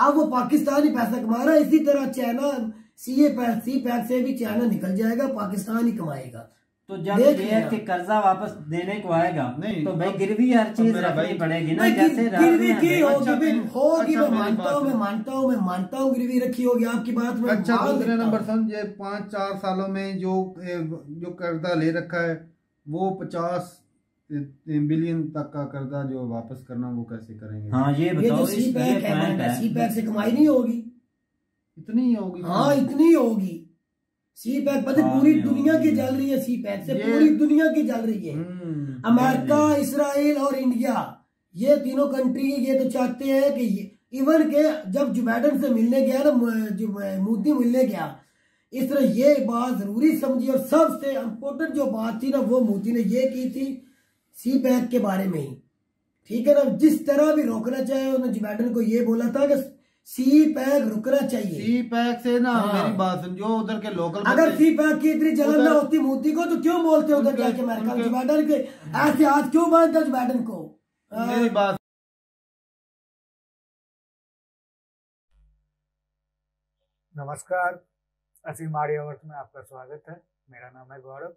अब वो पाकिस्तान ही पैसा कमा रहा है इसी तरह China CPEC CPEC से भी चाइना निकल जाएगा पाकिस्तान ही कमाएगा। तो जब ये कर्जा वापस देने को आएगा नहीं, तो भाई अब- गिरवी हर चीज़ रखनी पड़ेगी ना जैसे गिरवी की होगी अच्छा, भी होगी अच्छा, मैं मानता हूँ मैं मानता हूँ मैं मानता हूँ गिरवी रखी होगी आपकी बात में अच्छा दूसरे नंबर। सन ये पाँच चार सालों में जो जो कर्जा ले रखा है वो पचास बिलियन तक का कर्जा जो वापस करना वो कैसे करेंगे? हाँ ये ये बताओ जो ये पैक है पॉइंट सी है? पैक से कमाई नहीं होगी। इतनी ही होगी। हाँ इतनी होगी। सी पैक पता हाँ, पूरी दुनिया की। जल रही है सी पैक से पूरी दुनिया की जल रही है। अमेरिका इसराइल और इंडिया ये तीनों कंट्री ये तो चाहते हैं कि इवन के जब जो बाइडन से मिलने गया ना जो मोदी मिलने गया इस तरह ये बात ज़रूरी समझी और सबसे इम्पोर्टेंट जो बात थी ना वो मोदी ने ये की थी सी पैक के बारे में ही। ठीक है ना? जिस तरह भी रोकना चाहे उन्होंने जो बाइडन को ये बोला था कि सी पैक रुकना चाहिए। सी पैक से ना हाँ। मेरी बात सुन जो उधर के लोकल अगर सी पैक की इतनी जलन ना होती मोदी को तो क्यों बोलते उधर जाके अमेरिका जो बाइडन के? ऐसे हाथ क्यों बांधते जो बाइडन को? हाँ। मेरी बात नमस्कार। असीम आर्यावर्त में आपका स्वागत है। मेरा नाम है गौरव।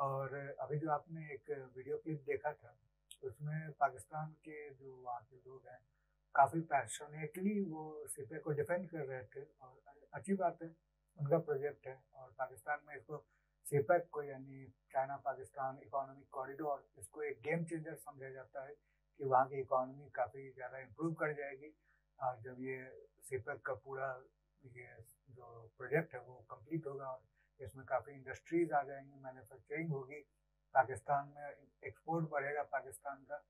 और अभी जो आपने एक वीडियो क्लिप देखा था, उसमें पाकिस्तान के जो वहाँ के लोग हैं, काफ़ी पैशनेटली वो सिपे को डिफेंड कर रहे थे और अच्छी बात है, उनका प्रोजेक्ट है और पाकिस्तान में इसको सीपैक को यानी चाइना पाकिस्तान इकोनॉमिक कॉरिडोर इसको एक गेम चेंजर समझा जाता है कि वहाँ की इकोनॉमी काफ़ी ज़्यादा इम्प्रूव कर जाएगी। और जब ये सीपैक का पूरा ये जो प्रोजेक्ट है वो कंप्लीट होगा और इसमें काफ़ी इंडस्ट्रीज़ आ जाएँगी मैन्युफैक्चरिंग होगी, पाकिस्तान में एक्सपोर्ट बढ़ेगा पाकिस्तान का,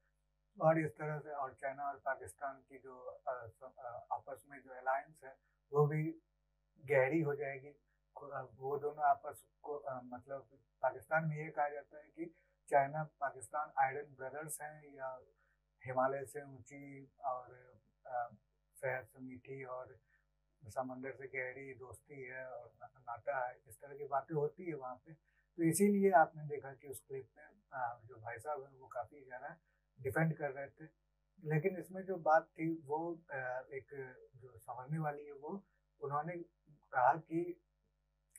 और इस तरह से और चाइना और पाकिस्तान की जो आपस में जो अलायंस है, वो भी गहरी हो जाएगी। वो दोनों आपस को मतलब पाकिस्तान में ये कहा जाता है कि चाइना, पाकिस्तान आयरन ब्रदर्स हैं या हिमालय से ऊँची और शहर से मीठी और समंदर से गहरी दोस्ती है और नाता है, इस तरह की बातें होती है वहाँ पे। तो इसीलिए आपने देखा कि उस क्लिप में जो भाई साहब हैं, वो काफ़ी ज़्यादा डिफेंड कर रहे थे। लेकिन इसमें जो बात थी, वो एक जो समझने वाली है वो, उन्होंने कहा कि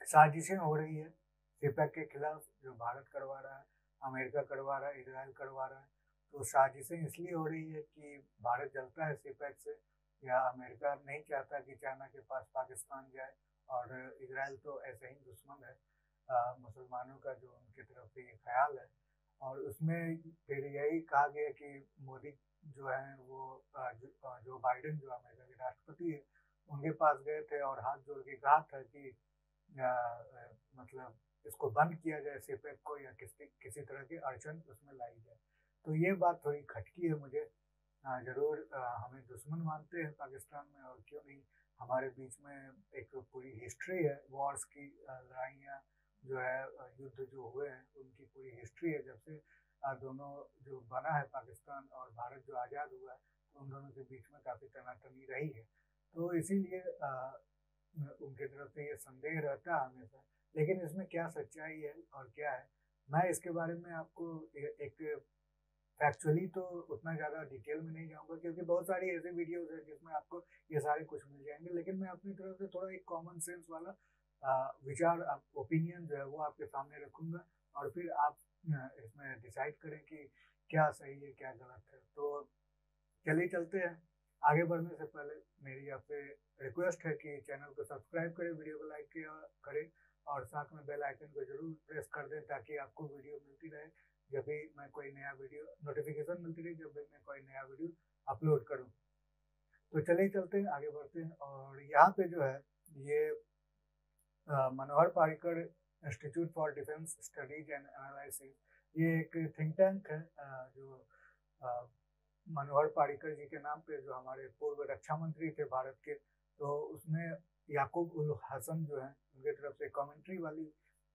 साजिशें हो रही है। सीपैक के खिलाफ जो भारत करवा रहा है, अमेरिका करवा रहा है इसराइल करवा रहा है तो साजिशें इसलिए हो रही है कि भारत जलता है सीपैक से या अमेरिका नहीं चाहता कि चाइना के पास पाकिस्तान जाए और इसराइल तो ऐसे ही दुश्मन है मुसलमानों का जो उनकी तरफ़ से ये ख्याल है। और उसमें फिर यही कहा गया कि मोदी जो है वो जो, जो बाइडेन जो अमेरिका के राष्ट्रपति है उनके पास गए थे और हाथ जोड़ के कहा था कि अ, मतलब इसको बंद किया जाए सीपेक को या किसी किसी तरह की अड़चन उसमें लाई जाए। तो ये बात थोड़ी खटकी है मुझे ज़रूर हमें दुश्मन मानते हैं पाकिस्तान में और क्यों नहीं, हमारे बीच में एक पूरी हिस्ट्री है वॉर्स की लड़ाइयाँ जो है युद्ध जो हुए हैं, उनकी पूरी हिस्ट्री है। जब से दोनों जो बना है पाकिस्तान और भारत जो आज़ाद हुआ है तो उन दोनों के बीच में काफ़ी तनातनी रही है। तो इसीलिए उनकी तरफ़ से ये संदेह रहता है हमेशा। लेकिन इसमें क्या सच्चाई है और क्या है, मैं इसके बारे में आपको एक फैक्चुअली तो उतना ज़्यादा डिटेल में नहीं जाऊँगा, क्योंकि बहुत सारी ऐसे वीडियोज़ हैं जिसमें आपको ये सारे कुछ मिल जाएँगे। लेकिन मैं अपनी तरफ़ से थोड़ा एक कॉमन सेंस वाला विचार ओपिनियन जो है वो आपके सामने रखूँगा और फिर आप इसमें डिसाइड करें कि क्या सही है, क्या गलत है। तो चलिए चलते हैं। आगे बढ़ने से पहले मेरी आपसे रिक्वेस्ट है कि चैनल को सब्सक्राइब करें वीडियो को लाइक करें और साथ में बेल आइकन को ज़रूर प्रेस कर दें ताकि आपको वीडियो मिलती रहे। जब भी मैं कोई नया वीडियो नोटिफिकेशन मिलती रही, जब भी मैं कोई नया वीडियो अपलोड करूँ। तो चलिए चलते हैं, आगे बढ़ते हैं, और यहाँ पे जो है, ये Manohar Parrikar institute for defence studies and analysis ये एक थिंक टैंक है जो मनोहर पारिकर जी के नाम पे जो हमारे पूर्व रक्षा मंत्री थे भारत के तो उसमें याकूब उल हसन जो है, उनके तरफ़ से कमेंट्री वाली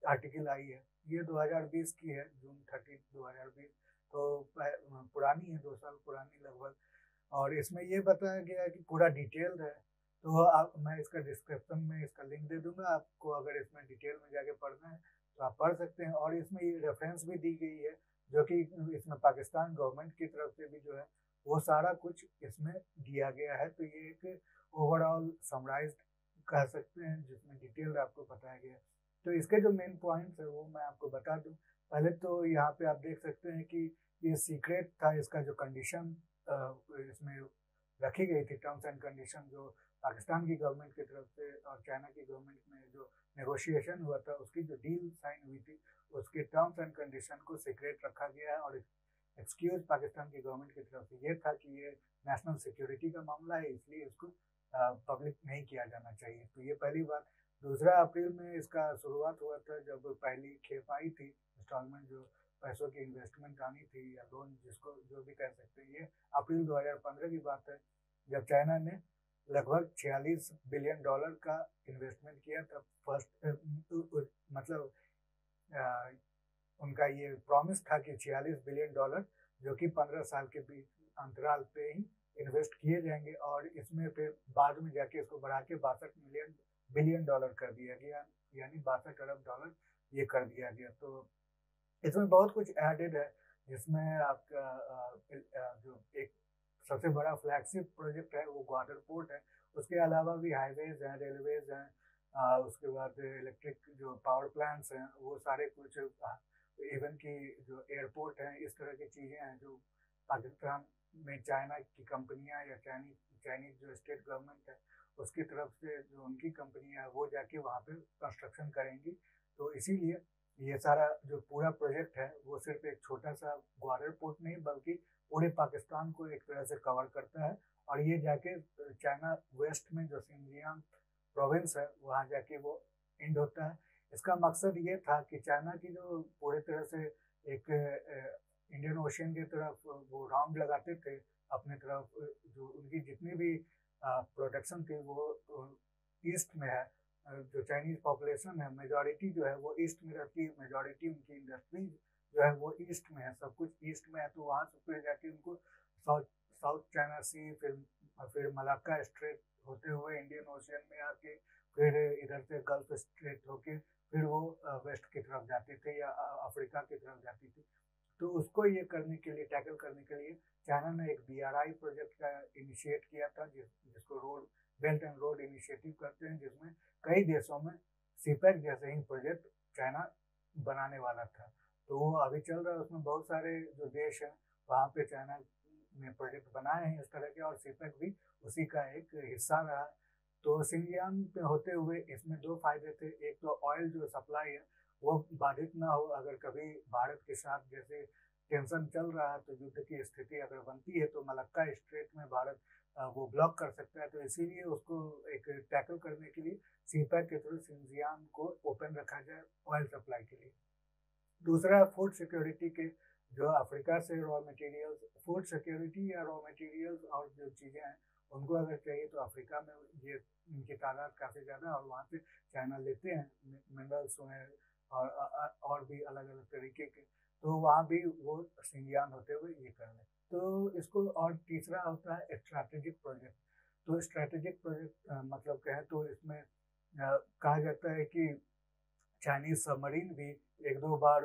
आर्टिकल आई है। ये 2020 की है, जून थर्टी 2020 तो पुरानी है, दो साल पुरानी लगभग। और इसमें ये बताया गया है कि पूरा डिटेल्ड है। तो आप, मैं इसका डिस्क्रिप्शन में इसका लिंक दे दूँगा। आपको अगर इसमें डिटेल में जाके पढ़ना है तो आप पढ़ सकते हैं। और इसमें ये रेफरेंस भी दी गई है, जो कि इसमें पाकिस्तान गवर्नमेंट की तरफ़ से भी जो है, वो सारा कुछ इसमें दिया गया है। तो ये एक ओवरऑल समराइज कह सकते हैं, जिसमें डिटेल आपको बताया गया तो इसके जो मेन पॉइंट्स है वो मैं आपको बता दूँ। पहले तो यहाँ पे आप देख सकते हैं कि ये सीक्रेट था, इसका जो कंडीशन इसमें रखी गई थी टर्म्स एंड कंडीशन जो पाकिस्तान की गवर्नमेंट की तरफ़ से और चाइना की गवर्नमेंट में जो नेगोशिएशन हुआ था, उसकी जो डील साइन हुई थी, उसके टर्म्स एंड कंडीशन को सीक्रेट रखा गया है और एक्सक्यूज पाकिस्तान की गवर्नमेंट की तरफ़ से ये था कि ये नेशनल सिक्योरिटी का मामला है, इसलिए इसको पब्लिक नहीं किया जाना चाहिए। तो ये पहली बात। दूसरा अप्रैल में इसका शुरुआत हुआ था जब पहली खेप आई थी इंस्टॉलमेंट जो पैसों की इन्वेस्टमेंट आनी थी या लोन जिसको जो भी कह सकते हैं ये अप्रैल 2015 की बात है जब चाइना ने लगभग 46 बिलियन डॉलर का इन्वेस्टमेंट किया था फ़र्स्ट मतलब आ, उनका ये प्रॉमिस था कि 46 बिलियन डॉलर जो कि 15 साल के बीच अंतराल पे ही इन्वेस्ट किए जाएँगे और इसमें फिर बाद में जाके इसको बढ़ा के बासठ मिलियन बिलियन डॉलर कर दिया गया, यानी बासठ अरब डॉलर ये कर दिया गया। तो इसमें बहुत कुछ एडेड है, जिसमें आपका जो एक सबसे बड़ा फ्लैगशिप प्रोजेक्ट है, वो ग्वादर पोर्ट है। उसके अलावा भी हाईवेज हैं रेलवेज हैं उसके बाद इलेक्ट्रिक जो पावर प्लांट्स हैं, वो सारे कुछ इवन की जो एयरपोर्ट हैं, इस तरह की चीज़ें हैं जो पाकिस्तान में चाइना की कंपनियाँ या चाइनीज़ चाइनीज़ जो स्टेट गवर्नमेंट है उसकी तरफ़ से जो उनकी कंपनियाँ है, वो जाके वहाँ पे कंस्ट्रक्शन करेंगी। तो इसीलिए ये सारा जो पूरा प्रोजेक्ट है, वो सिर्फ़ एक छोटा सा ग्वालियर पोर्ट नहीं, बल्कि पूरे पाकिस्तान को एक तरह से कवर करता है। और ये जाके चाइना वेस्ट में जो सिंजियांग प्रोविंस है, वहाँ जाके वो एंड होता है। इसका मकसद ये था कि चाइना की जो पूरी तरह से एक इंडियन ओशियन की तरफ़ वो राउंड लगाते थे, अपने तरफ़, जो उनकी जितनी भी प्रोडक्शन थी वो ईस्ट में है जो चाइनीज़ पॉपुलेशन है मेजॉरिटी जो है वो ईस्ट में रहती है मेजॉरिटी उनकी इंडस्ट्रीज़ जो है वो ईस्ट में है, सब कुछ ईस्ट में है तो वहाँ से फिर जाके उनको साउथ साउथ चाइना सी फिर फिर मलाक्का स्ट्रेट होते हुए इंडियन ओशियन में आके फिर इधर से गल्फ स्ट्रेट होके फिर वो वेस्ट की तरफ़ जाते थे या अफ्रीका की तरफ़ जाती थी। तो उसको ये करने के लिए टैकल करने के लिए चाइना ने एक बीआरआई प्रोजेक्ट का इनिशिएट किया था, जिस, जिसको road belt and road initiative करते हैं, जिसमें कई देशों में सीपैक जैसे ही प्रोजेक्ट चाइना बनाने वाला था। तो वो अभी चल रहा है, उसमें बहुत सारे जो देश हैं, वहाँ पे चाइना ने प्रोजेक्ट बनाए हैं इस तरह के और सीपैक भी उसी का एक हिस्सा रहा। तो सिंजियांग पे होते हुए इसमें दो फ़ायदे थे, एक तो ऑयल जो सप्लाई है वो बाधित ना हो। अगर कभी भारत के साथ जैसे टेंशन चल रहा है तो युद्ध की स्थिति अगर बनती है तो मलक्का स्ट्रेट में भारत वो ब्लॉक कर सकता है। तो इसीलिए उसको एक टैकल करने के लिए सीपैक के थ्रू सिंजियान को ओपन रखा जाए ऑयल सप्लाई के लिए। दूसरा फ़ूड सिक्योरिटी के, जो अफ्रीका से रॉ मटेरियल्स फ़ूड सिक्योरिटी या रॉ मटेरियल्स और जो चीज़ें हैं, उनको अगर चाहिए तो अफ्रीका में ये, इनकी तादाद काफ़ी ज़्यादा और वहाँ से चाइना लेते हैं। मिनरल्स हैं और और भी अलग अलग तरीके के। तो वहाँ भी वो सिंजियान होते हुए ये कर रहे तो इसको और तीसरा होता है स्ट्रैटेजिक प्रोजेक्ट तो स्ट्रैटेजिक प्रोजेक्ट मतलब कहें तो इसमें कहा जाता है कि चाइनीज़ सबमरीन भी एक दो बार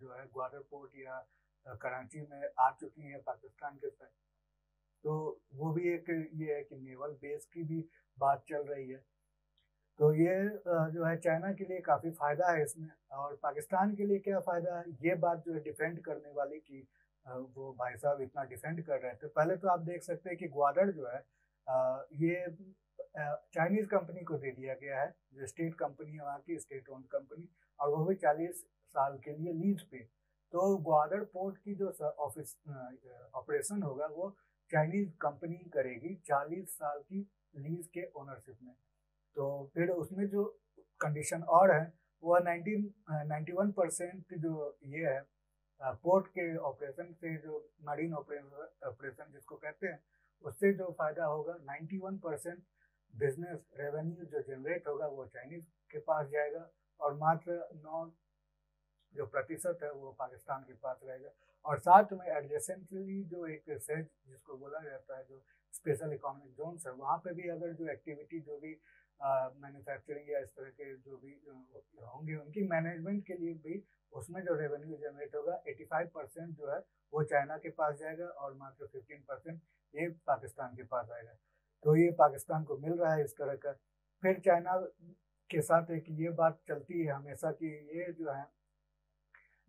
जो है ग्वादर पोर्ट या कराची में आ चुकी है पाकिस्तान के साथ। तो वो भी एक ये है कि नेवल बेस की भी बात चल रही है। तो ये जो है चाइना के लिए काफ़ी फ़ायदा है इसमें और पाकिस्तान के लिए क्या फ़ायदा है? ये बात जो है डिफेंड करने वाली की वो भाई साहब इतना डिफेंड कर रहे थे पहले तो आप देख सकते हैं कि ग्वादर जो है ये चाइनीज़ कंपनी को दे दिया गया है, जो स्टेट कंपनी है वहाँ की, स्टेट ओन कंपनी, और वो भी चालीस साल के लिए लीज पे। तो ग्वादर पोर्ट की जो ऑफ़िस ऑपरेशन होगा वो चाइनीज़ कंपनी करेगी चालीस साल की लीज के ओनरशिप में। तो फिर उसमें जो कंडीशन और है वो नाइनटीन नाइन्टी वन परसेंट जो ये है पोर्ट के ऑपरेशन से जो मरीन ऑपरेशन जिसको कहते हैं, उससे जो फ़ायदा होगा 91 परसेंट बिज़नेस रेवेन्यू जो जनरेट होगा, वो चाइनीज़ के पास जाएगा और मात्र नौ जो प्रतिशत है, वो पाकिस्तान के पास रहेगा। और साथ में एडजेसेंटली जो एक सेज जिसको बोला जाता है, जो स्पेशल इकोनॉमिक जोन्स है, वहाँ पे भी अगर जो एक्टिविटी जो भी मैन्युफैक्चरिंग या इस तरह के जो भी होंगे उनकी मैनेजमेंट के लिए भी उसमें जो रेवेन्यू जनरेट होगा 85 परसेंट जो है वो चाइना के पास जाएगा और मात्र 15 परसेंट ये पाकिस्तान के पास आएगा। तो ये पाकिस्तान को मिल रहा है इस तरह का। फिर चाइना के साथ एक ये बात चलती है हमेशा कि ये जो है,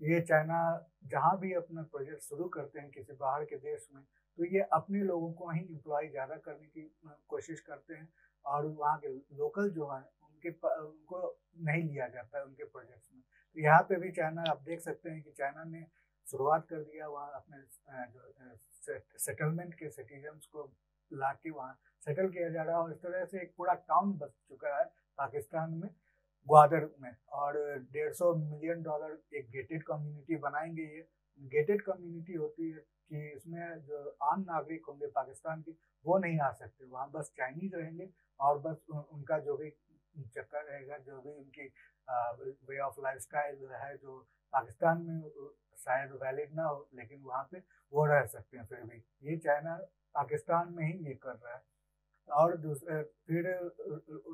ये चाइना जहाँ भी अपना प्रोजेक्ट शुरू करते हैं किसी बाहर के देश में तो ये अपने लोगों को ही इम्प्लॉय ज़्यादा करने की कोशिश करते हैं। और वहाँ के लोकल जो है, उनके उनको नहीं लिया जाता है उनके प्रोजेक्ट्स में। तो यहाँ पे भी चाइना आप देख सकते हैं कि चाइना ने शुरुआत कर दिया वहाँ अपने जो सेटलमेंट के सिटीजन्स को ला के वहाँ सेटल किया जा रहा है और इस तरह से एक पूरा टाउन बस चुका है पाकिस्तान में, ग्वादर में। और डेढ़ सौ मिलियन डॉलर एक गेटेड कम्युनिटी बनाएँगे ये। गेटेड कम्युनिटी होती है कि इसमें जो आम नागरिक होंगे पाकिस्तान के, वो नहीं आ सकते। वहाँ बस चाइनीज़ रहेंगे और बस उनका जो भी चक्कर रहेगा, जो भी उनकी वे ऑफ़ लाइफ स्टाइल है जो पाकिस्तान में शायद वैलिड ना हो, लेकिन वहाँ पे वो रह सकते हैं फिर भी। ये चाइना पाकिस्तान में ही ये कर रहा है। और दूसरे फिर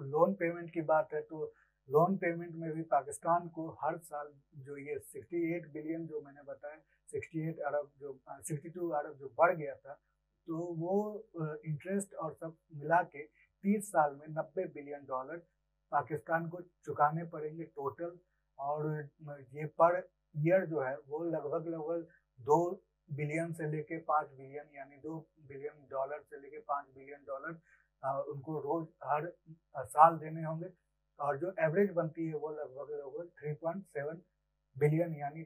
लोन पेमेंट की बात है तो लोन पेमेंट में भी पाकिस्तान को हर साल जो ये 68 बिलियन जो मैंने बताया 68 अरब जो 62 अरब जो बढ़ गया था तो वो इंटरेस्ट और सब मिला के तीस साल में 90 बिलियन डॉलर पाकिस्तान को चुकाने पड़ेंगे टोटल और ये पर ईयर जो है वो लगभग लगभग दो बिलियन से लेके पाँच बिलियन यानी दो बिलियन डॉलर से लेके पाँच बिलियन डॉलर उनको रोज हर साल देने होंगे। और जो एवरेज बनती है वो लगभग लगभग थ्री पॉइंट सेवन बिलियन यानी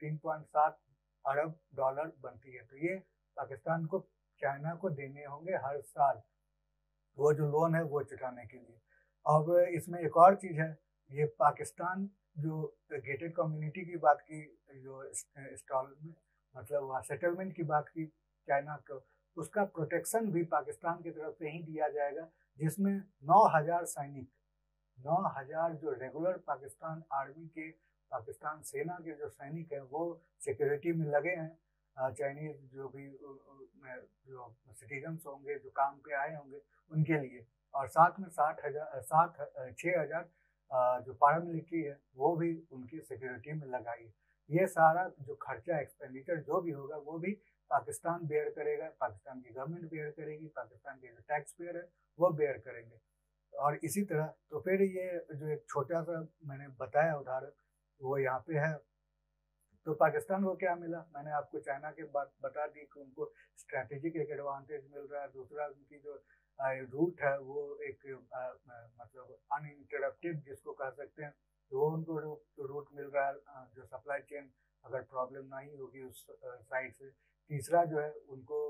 तीन पॉइंट सात अरब डॉलर बनती है। तो ये पाकिस्तान को, चाइना को देने होंगे हर साल वो जो लोन है वो चुकाने के लिए। अब इसमें एक और चीज़ है, ये पाकिस्तान जो गेटेड कम्युनिटी की बात की, जो स्टॉल में मतलब वहाँ सेटलमेंट की बात की चाइना को, उसका प्रोटेक्शन भी पाकिस्तान की तरफ़ से ही दिया जाएगा, जिसमें नौ हज़ार सैनिक नौ हज़ार जो रेगुलर पाकिस्तान आर्मी के, पाकिस्तान सेना के जो सैनिक हैं, वो सिक्योरिटी में लगे हैं। चाइनीज़ जो भी जो सिटीजन्स होंगे, जो काम पे आए होंगे, उनके लिए। और साथ में साठ हज़ार सात छः हज़ार जो पारामिलिट्री है, वो भी उनकी सिक्योरिटी में लगाई ये सारा जो खर्चा एक्सपेंडिचर जो भी होगा, वो भी पाकिस्तान बेयर करेगा। पाकिस्तान की गवर्नमेंट बेयर करेगी, पाकिस्तान के जो टैक्स पेयर है, वो बेयर करेंगे। और इसी तरह तो फिर ये जो एक छोटा सा मैंने बताया उदाहरण वो यहाँ पे है। तो पाकिस्तान को क्या मिला? मैंने आपको चाइना के बात बता दी कि उनको स्ट्रेटेजिक एक एडवांटेज मिल रहा है। दूसरा, उनकी जो रूट है, वो एक मतलब अनइंटरप्टेड जिसको कह सकते हैं तो वो उनको रूट मिल रहा है जो सप्लाई चेन अगर प्रॉब्लम नहीं होगी उस साइड से। तीसरा जो है, उनको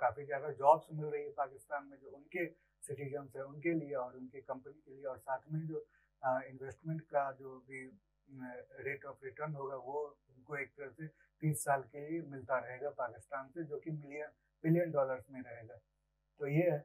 काफ़ी ज़्यादा जॉब्स मिल रही है पाकिस्तान में, जो उनके सिटीजन्स है उनके लिए और उनके कंपनी के लिए और साथ में जो इन्वेस्टमेंट का जो भी रेट ऑफ़ रिटर्न होगा वो उनको एक तरह से तीस साल के लिए मिलता रहेगा पाकिस्तान से जो कि मिलियन बिलियन डॉलर्स में रहेगा। तो ये है।